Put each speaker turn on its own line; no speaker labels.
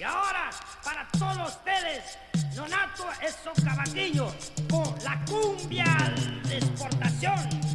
Y ahora, para todos ustedes, Nonato es un caballo con la cumbia de exportación.